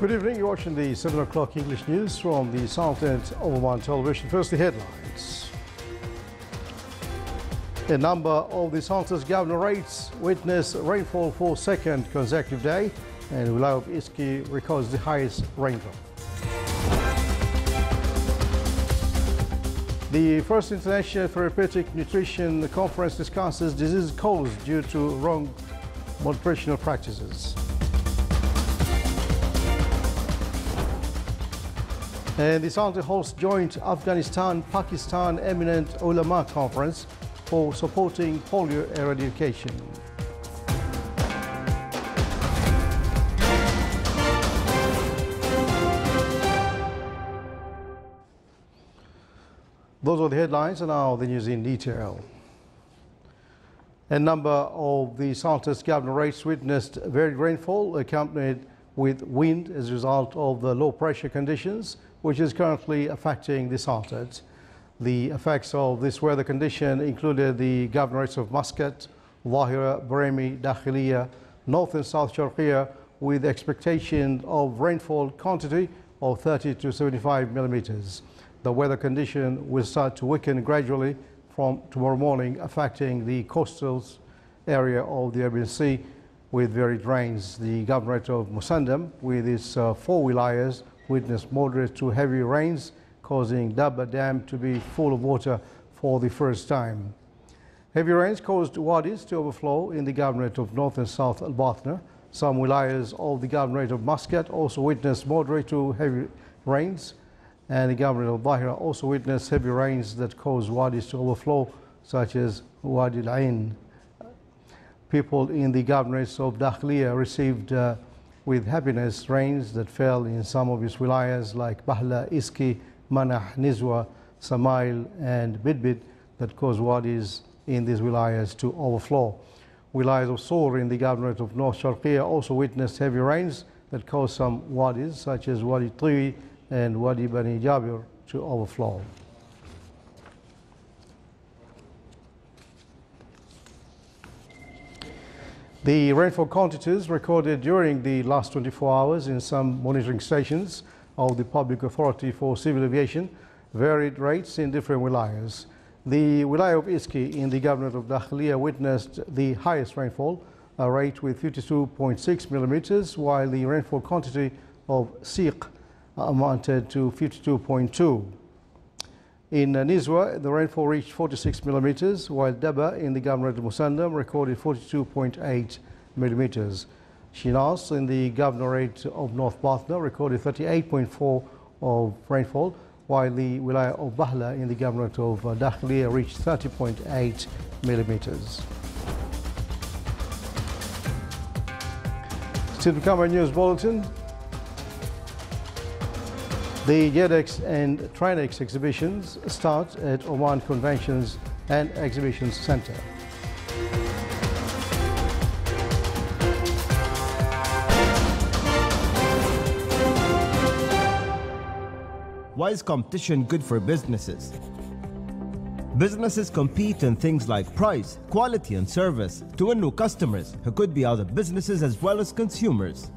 Good evening. You're watching the 7 o'clock English news from the of Oman television. First, the headlines. A number of the Sultan's governorates witnessed rainfall for second consecutive day, and Wilayah of Izki records the highest rainfall. The first International Therapeutic Nutrition Conference discusses disease caused due to wrong nutritional practices. And the Sultan hosts joint Afghanistan-Pakistan Eminent Ulama Conference for supporting polio eradication. Those are the headlines, and now the news in detail. A number of the Sultan's governorates witnessed varied rainfall accompanied with wind as a result of the low pressure conditions, which is currently affecting the Sultanate. The effects of this weather condition included the governorates of Muscat, Zahira, Buraimi, Dakhiliya, North and South Sharqiya, with expectation of rainfall quantity of 30 to 75 millimeters. The weather condition will start to weaken gradually from tomorrow morning, affecting the coastal area of the Arabian Sea with varied rains. The governorate of Musandam, with its uh, four wilayas, witnessed moderate to heavy rains, causing Dabba Dam to be full of water for the first time. Heavy rains caused wadis to overflow in the governorate of North and South Al-Batna. Some wilayas of the governorate of Muscat also witnessed moderate to heavy rains and the governorate of Zahira also witnessed heavy rains that caused wadis to overflow, such as Wadi al-Ain. People in the governorates of Dakhliya received uh, with happiness rains that fell in some of its wilayas like Bahla, Izki, Manah, Nizwa, Samail and Bidbid that caused wadis in these wilayas to overflow. Wilayas of Sur in the governorate of North Sharqiya also witnessed heavy rains that caused some wadis such as Wadi Tiwi and Wadi Bani Jabir to overflow. The rainfall quantities recorded during the last 24 hours in some monitoring stations of the Public Authority for Civil Aviation varied rates in different wilayas. The wilayah of Izki in the governorate of Dakhliya witnessed the highest rainfall, a rate with 52.6 millimeters, while the rainfall quantity of Saiq amounted to 52.2. In uh, Nizwa, the rainfall reached 46 millimeters, while Daba in the governorate of Musandam recorded 42.8 millimeters. Shinas in the governorate of North Batna recorded 38.4 of rainfall, while the wilayah of Bahla in the governorate of uh, Dakhliya reached 30.8 millimeters. Still to come a news bulletin. The GHEDEX and TRAINEX exhibitions start at Oman Conventions and Exhibitions Center. Why is competition good for businesses? Businesses compete in things like price, quality, and service to win new customers who could be other businesses as well as consumers.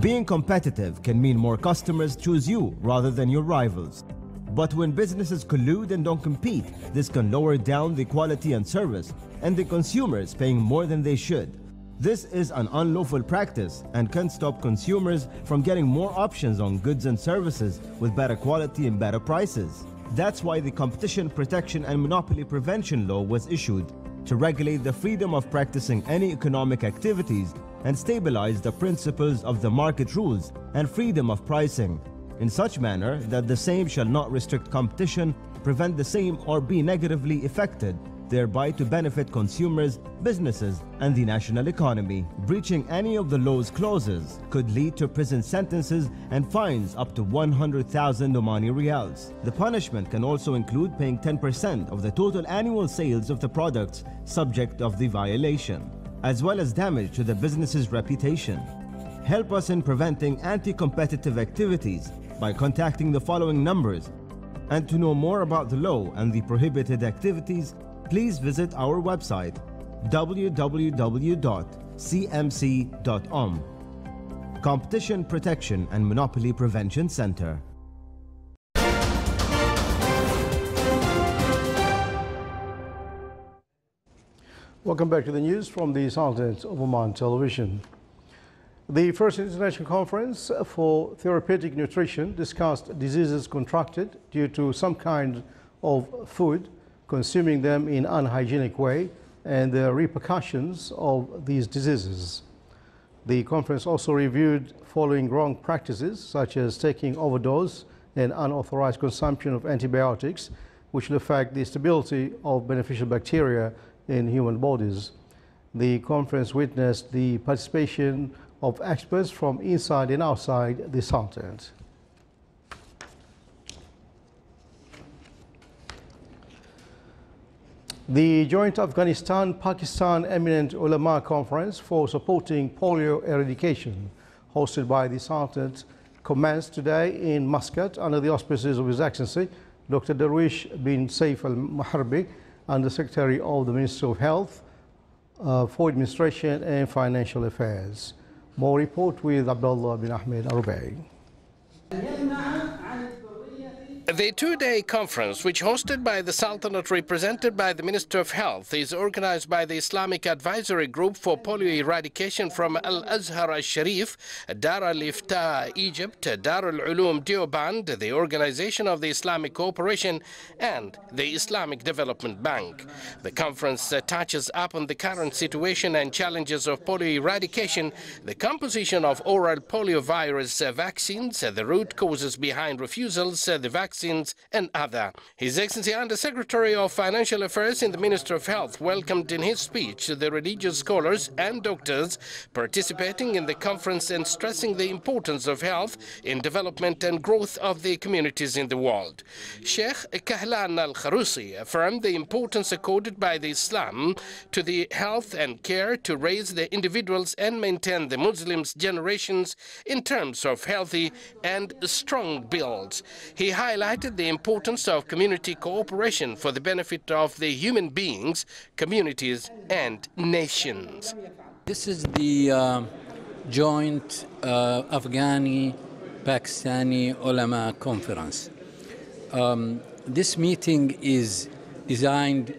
Being competitive can mean more customers choose you rather than your rivals. But when businesses collude and don't compete, this can lower down the quality and service, and the consumers paying more than they should. This is an unlawful practice and can stop consumers from getting more options on goods and services with better quality and better prices. That's why the Competition Protection and Monopoly Prevention Law was issued to regulate the freedom of practicing any economic activities and stabilize the principles of the market rules and freedom of pricing in such manner that the same shall not restrict competition, prevent the same or be negatively affected, thereby to benefit consumers, businesses and the national economy. Breaching any of the law's clauses could lead to prison sentences and fines up to 100,000 Omani Riyals. The punishment can also include paying 10% of the total annual sales of the products subject of the violation as well as damage to the business's reputation. Help us in preventing anti-competitive activities by contacting the following numbers. And to know more about the law and the prohibited activities, please visit our website www.cmc.om. Competition Protection and Monopoly Prevention Center. Welcome back to the news from the Sultanate of Oman Television. The first international conference for therapeutic nutrition discussed diseases contracted due to some kind of food, consuming them in unhygienic way, and the repercussions of these diseases. The conference also reviewed following wrong practices, such as taking overdose and unauthorized consumption of antibiotics, which will affect the stability of beneficial bacteria in human bodies. The conference witnessed the participation of experts from inside and outside the Sultanate. The joint Afghanistan-Pakistan Eminent Ulama Conference for supporting polio eradication, hosted by the Sultanate, commenced today in Muscat under the auspices of His Excellency Dr. Darwish bin Saif al-Muharbi, Under Secretary of the Ministry of Health uh, for Administration and Financial Affairs. More report with Abdullah bin Ahmed Arubai. The two-day conference, which hosted by the Sultanate represented by the Minister of Health, is organized by the Islamic Advisory Group for Polio Eradication from Al-Azhar al-Sharif, Dar al-Ifta Egypt, Dar al-Ulum Deoband, the Organization of the Islamic Cooperation, and the Islamic Development Bank. The conference touches upon the current situation and challenges of polio eradication, the composition of oral poliovirus vaccines, the root causes behind refusals, the vaccine vaccines, and other. His Excellency Under Secretary of Financial Affairs in the Minister of Health welcomed in his speech the religious scholars and doctors participating in the conference and stressing the importance of health in development and growth of the communities in the world. Sheikh Kahlan al-Kharusi affirmed the importance accorded by the Islam to the health and care to raise the individuals and maintain the Muslims' generations in terms of healthy and strong builds. He highlighted highlighted the importance of community cooperation for the benefit of the human beings, communities, and nations. This is the uh, joint uh, Afghani Pakistani Ulama Conference. Um, this meeting is designed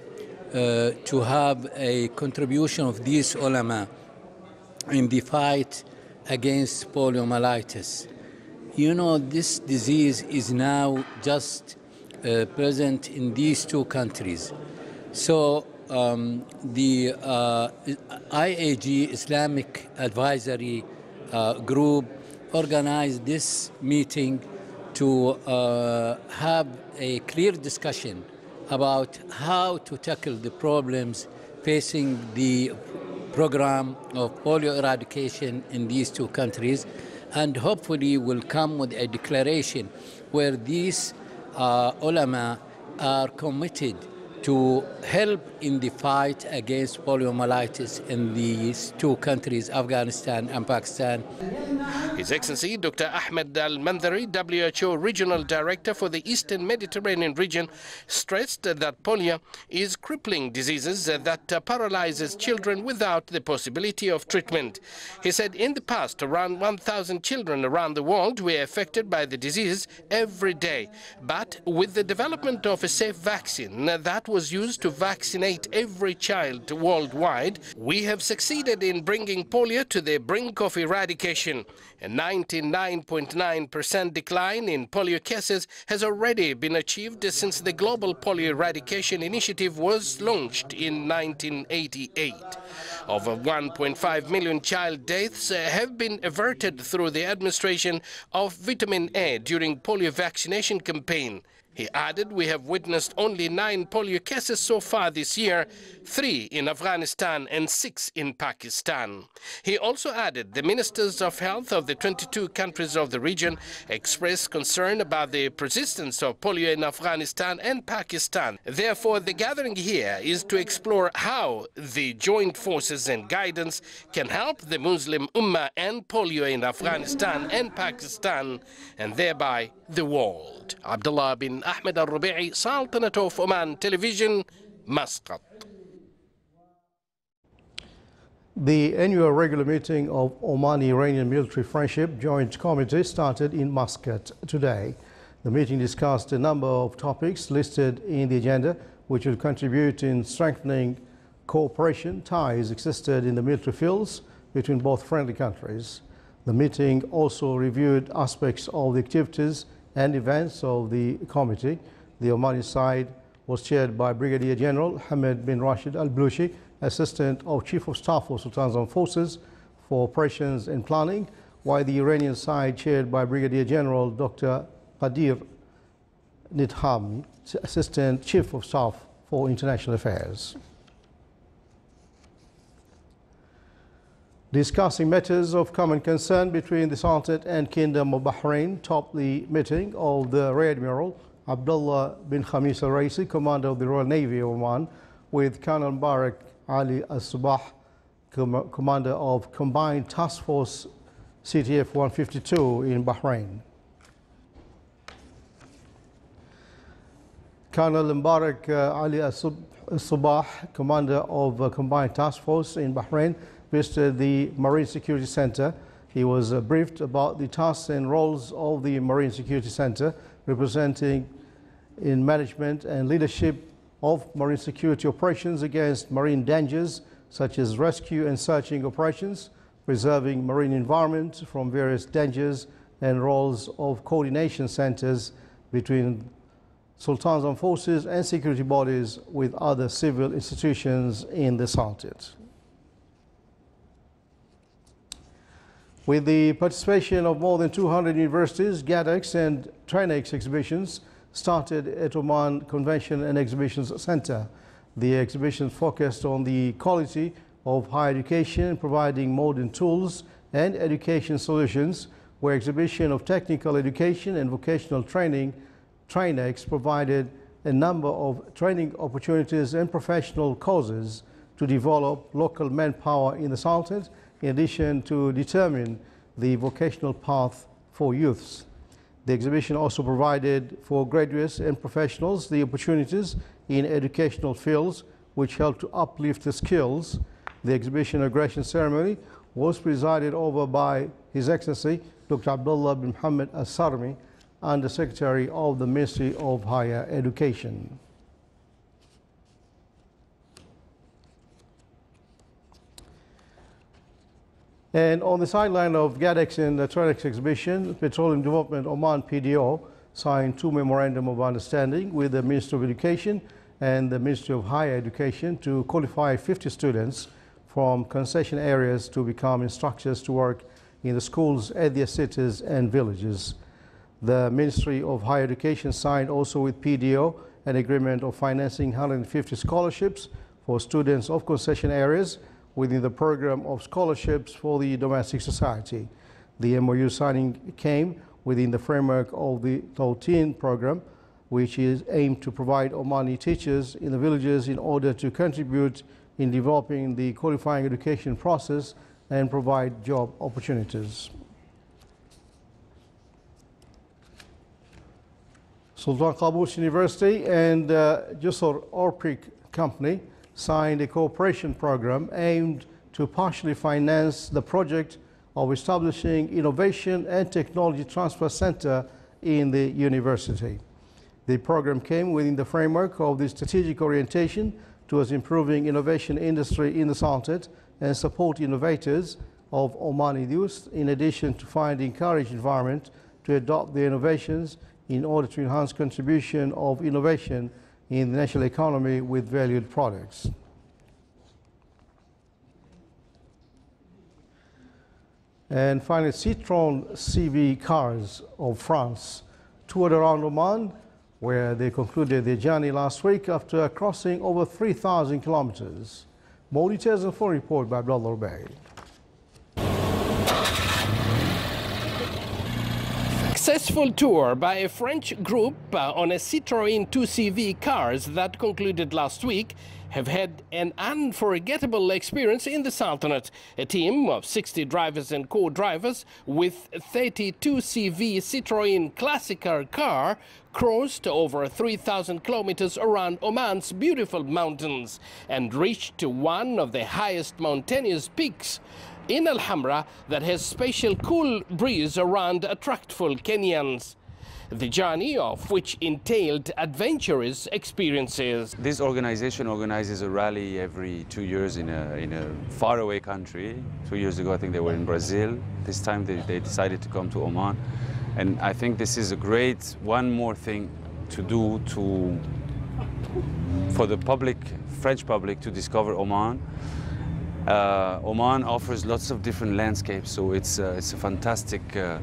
uh, to have a contribution of these ulama in the fight against poliomyelitis. You know, this disease is now just uh, present in these two countries. So um, the uh, IAG, Islamic Advisory uh, Group, organized this meeting to uh, have a clear discussion about how to tackle the problems facing the program of polio eradication in these two countries and hopefully will come with a declaration where these uh, ulama are committed to help in the fight against poliomyelitis in these two countries, Afghanistan and Pakistan. His Excellency Dr. Ahmed Al Mandhari, WHO Regional Director for the Eastern Mediterranean region, stressed that polio is crippling diseases that paralyzes children without the possibility of treatment. He said in the past, around 1,000 children around the world were affected by the disease every day. But with the development of a safe vaccine that was used to vaccinate every child worldwide, we have succeeded in bringing polio to the brink of eradication. A 99.9% decline in polio cases has already been achieved since the Global Polio Eradication Initiative was launched in 1988. Over 1.5 million child deaths have been averted through the administration of vitamin A during polio vaccination campaign. He added, we have witnessed only nine polio cases so far this year, three in Afghanistan and six in Pakistan. He also added, the ministers of health of the 22 countries of the region expressed concern about the persistence of polio in Afghanistan and Pakistan. Therefore, the gathering here is to explore how the joint forces and guidance can help the Muslim Ummah and polio in Afghanistan and Pakistan, and thereby the world. Abdullah bin Ahmed al-Rubi'i, Sultanate of Oman Television, Muscat. The annual regular meeting of Omani-Iranian Military Friendship Joint Committee started in Muscat today. The meeting discussed a number of topics listed in the agenda which will contribute in strengthening cooperation ties existed in the military fields between both friendly countries. The meeting also reviewed aspects of the activities and events of the committee. The Omani side was chaired by Brigadier General Hamid bin Rashid Al Balushi, Assistant of Chief of Staff of Sultan's Armed Forces for Operations and Planning, while the Iranian side chaired by Brigadier General Dr. Qadir Nidhami, Assistant Chief of Staff for International Affairs. Discussing matters of common concern between the Sultanate and Kingdom of Bahrain topped the meeting of the Rear Admiral Abdullah bin Khamis Al Raisi, Commander of the Royal Navy Oman, with Colonel Barak Ali Al Subah, Com Commander of Combined Task Force CTF 152 in Bahrain. Colonel Mbarak uh, Ali Al Subah, Commander of uh, Combined Task Force in Bahrain, visited the Marine Security Center. He was uh, briefed about the tasks and roles of the Marine Security Center, representing in management and leadership of marine security operations against marine dangers such as rescue and searching operations, preserving marine environment from various dangers and roles of coordination centers between Sultan's armed forces and security bodies with other civil institutions in the Sultanate. With the participation of more than 200 universities, GHEDEX and TRAINEX exhibitions started at Oman Convention and Exhibitions Center. The exhibition focused on the quality of higher education, providing modern tools and education solutions, where exhibition of technical education and vocational training, TRAINEX, provided a number of training opportunities and professional courses to develop local manpower in the Sultanate, in addition to determine the vocational path for youths. The exhibition also provided for graduates and professionals the opportunities in educational fields which help to uplift the skills. The exhibition inauguration ceremony was presided over by His Excellency Dr. Abdullah bin Muhammad Al-Sarmi, Under Secretary of the Ministry of Higher Education. And on the sideline of GHEDEX and the TRAINEX exhibition, Petroleum Development Oman PDO signed two memorandum of understanding with the Ministry of Education and the Ministry of Higher Education to qualify 50 students from concession areas to become instructors to work in the schools at their cities and villages. The Ministry of Higher Education signed also with PDO an agreement of financing 150 scholarships for students of concession areas within the program of scholarships for the domestic society. The MOU signing came within the framework of the Tautin program, which is aimed to provide Omani teachers in the villages in order to contribute in developing the qualifying education process and provide job opportunities. Sultan Qaboos University and uh, Jusor Orpic Company signed a cooperation program aimed to partially finance the project of establishing Innovation and Technology Transfer Center in the university. The program came within the framework of the strategic orientation towards improving innovation industry in the Sultanate and support innovators of Omani youth, in addition to find encourage environment to adopt the innovations in order to enhance contribution of innovation in the national economy with valued products. And finally, Citroën CV cars of France toured around Oman, where they concluded their journey last week after crossing over 3,000 kilometers. More details and full report by Abdullah Rubai. Successful tour by a French group uh, on a Citroën 2CV cars that concluded last week have had an unforgettable experience in the Sultanate. A team of 60 drivers and co-drivers with 32 CV Citroën Classicer car crossed over 3,000 kilometers around Oman's beautiful mountains and reached to one of the highest mountainous peaks in Al Hamra that has special cool breeze around attractful Kenyans. The journey of which entailed adventurous experiences. This organization organizes a rally every two years in a, in a faraway country. Two years ago, I think they were in Brazil. This time they, they decided to come to Oman. And I think this is a great, one more thing to do to, for the public, French public to discover Oman. Uh, Oman offers lots of different landscapes, so it's, uh, it's a fantastic uh,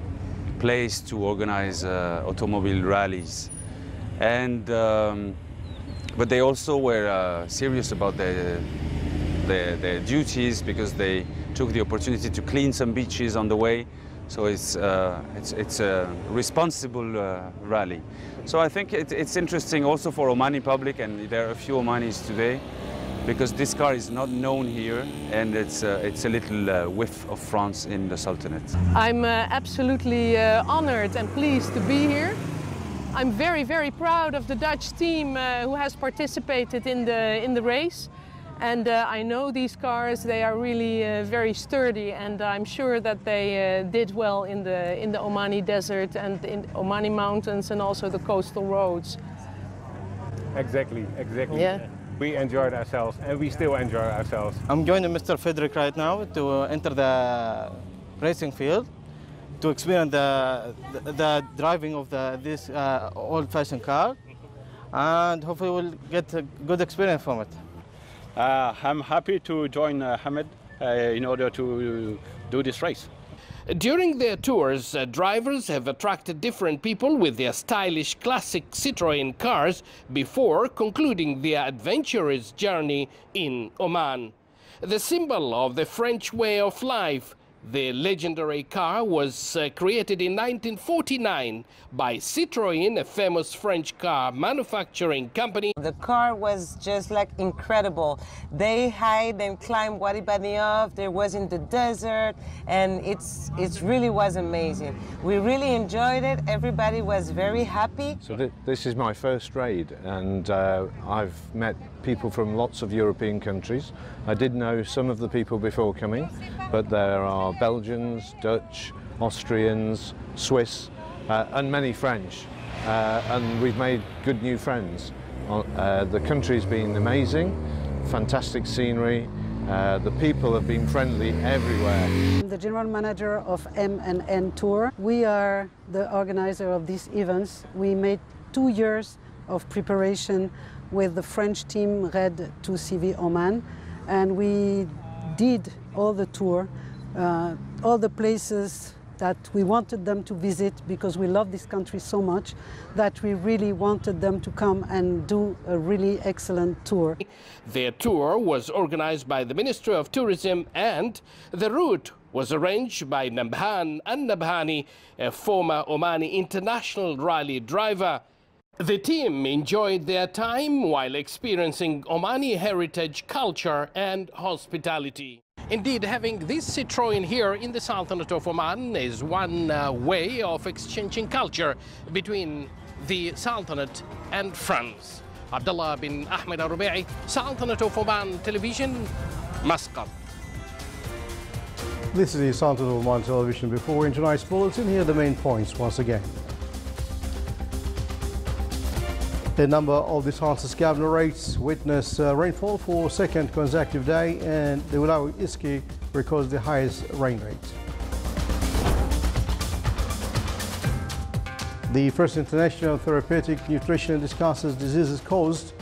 place to organize uh, automobile rallies. And, um, but they also were uh, serious about their, their, their, duties because they took the opportunity to clean some beaches on the way. So it's, uh, it's, it's a responsible rally. So I think it, it's interesting also for Omani public, and there are a few Omanis today, because this car is not known here and it's, uh, it's a little uh, whiff of France in the Sultanate. I'm uh, absolutely uh, honored and pleased to be here. I'm very, very proud of the Dutch team uh, who has participated in the, in the race. And uh, I know these cars, they are really very sturdy and I'm sure that they did well in the, in the Omani desert and in Omani mountains and also the coastal roads. Exactly, exactly. Yeah we enjoyed ourselves and we still enjoy ourselves. I'm joining Mr. Frederick right now to enter the racing field to experience the, the, the driving of the, this uh, old-fashioned car and hopefully we'll get a good experience from it. Uh, I'm happy to join uh, Hamid uh, in order to do this race. During their tours, uh, drivers have attracted different people with their stylish classic Citroën cars before concluding their adventurous journey in Oman. The symbol of the French way of life, the legendary car was uh, created in 1949 by Citroën, a famous French car manufacturing company. The car was just like incredible. They hide and climb Wadi Bani Awf. There was in the desert, and it's it really was amazing. We really enjoyed it. Everybody was very happy. So th this is my first raid, and uh, I've met people from lots of European countries. I did know some of the people before coming, but there are Belgians, Dutch, Austrians, Swiss, uh, and many French. Uh, and we've made good new friends. Uh, the country's been amazing, fantastic scenery, uh, the people have been friendly everywhere. I'm the general manager of M&N Tour. We are the organizer of these events. We made two years of preparation with the French team Red 2CV Oman and we did all the tour, uh, all the places that we wanted them to visit because we love this country so much that we really wanted them to come and do a really excellent tour. Their tour was organized by the Ministry of Tourism and the route was arranged by Nabhan An-Nabhani, a former Omani international rally driver. The team enjoyed their time while experiencing Omani heritage, culture and hospitality. Indeed, having this Citroën here in the Sultanate of Oman is one uh, way of exchanging culture between the Sultanate and France. Abdullah bin Ahmed Al-Rubai, Sultanate of Oman Television, Muscat. This is the Sultanate of Oman Television. Before into tonight's bulletin, here are the main points once again. A number of the Sultan's governorates witnessed uh, rainfall for second consecutive day and the Wilawi Izki records the highest rain rate. The First International Therapeutic Nutrition discusses diseases caused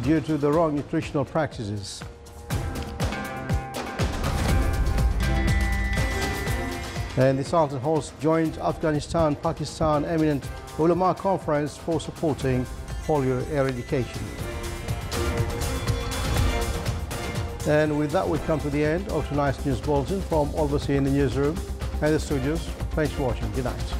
due to the wrong nutritional practices. And the Sultan hosts joint Afghanistan-Pakistan Eminent Ulama Conference for supporting polio eradication. And with that, we come to the end of tonight's news bulletin from here in the newsroom and the studios. Thanks for watching. Good night.